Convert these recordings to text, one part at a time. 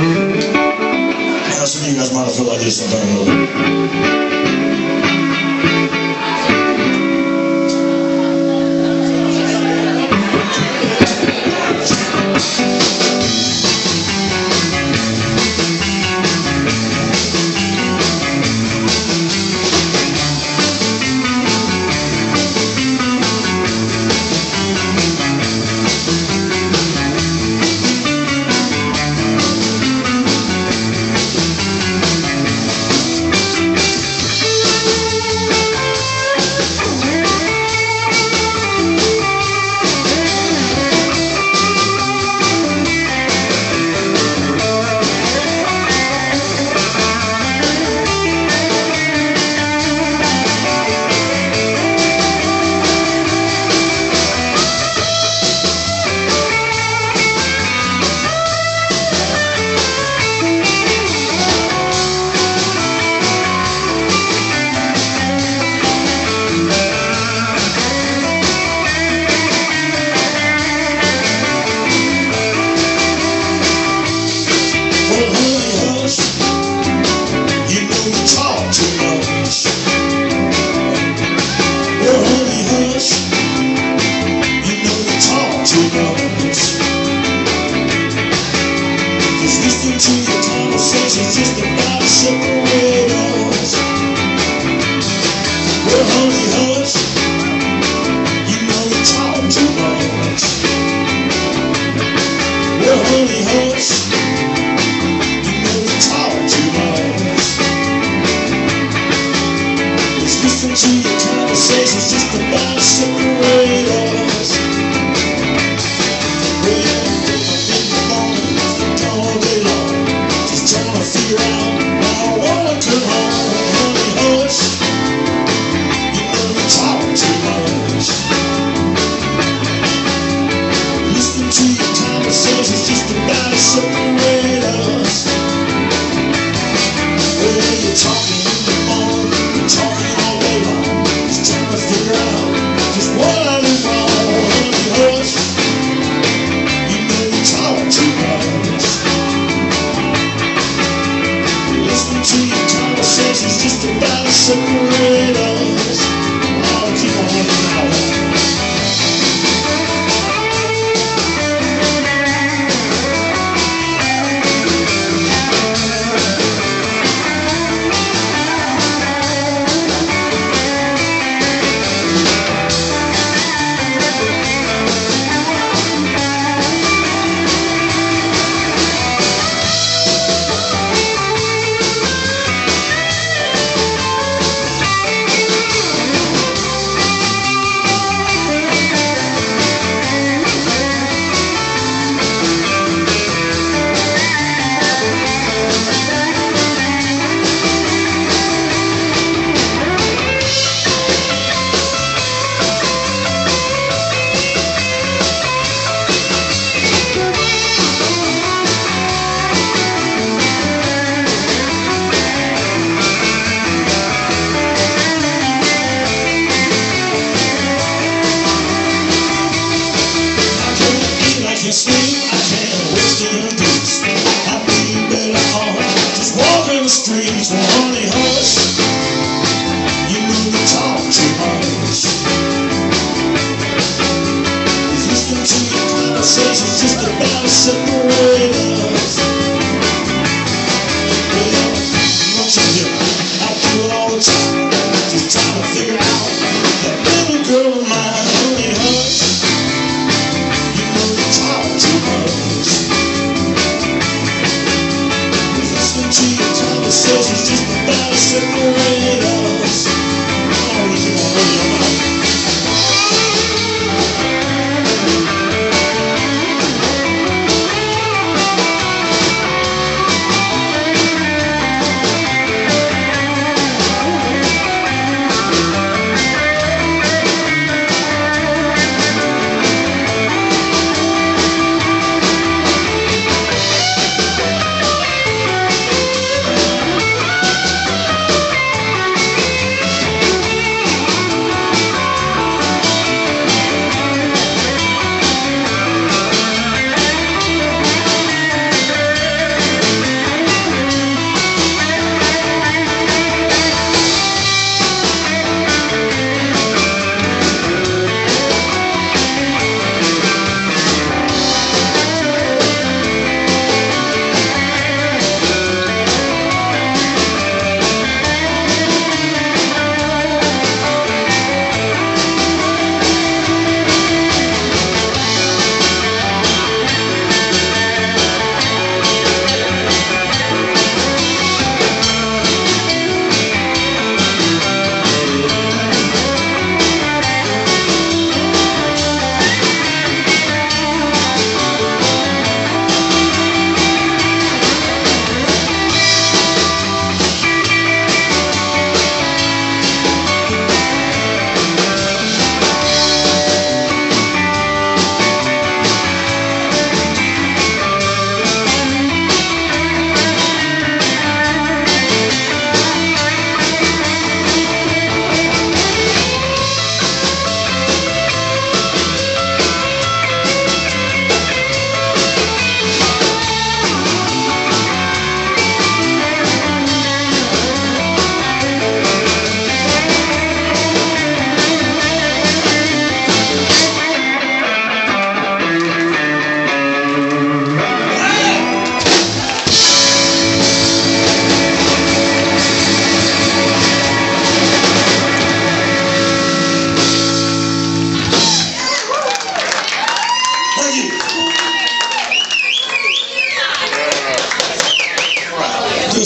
Minhas minhas maravilhosas, Santana. to the just about. Well, honey, hush, you know talk too much. Well, honey, hush. is just about a separation. streets.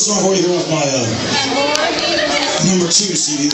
Song here off my uh, number two CD.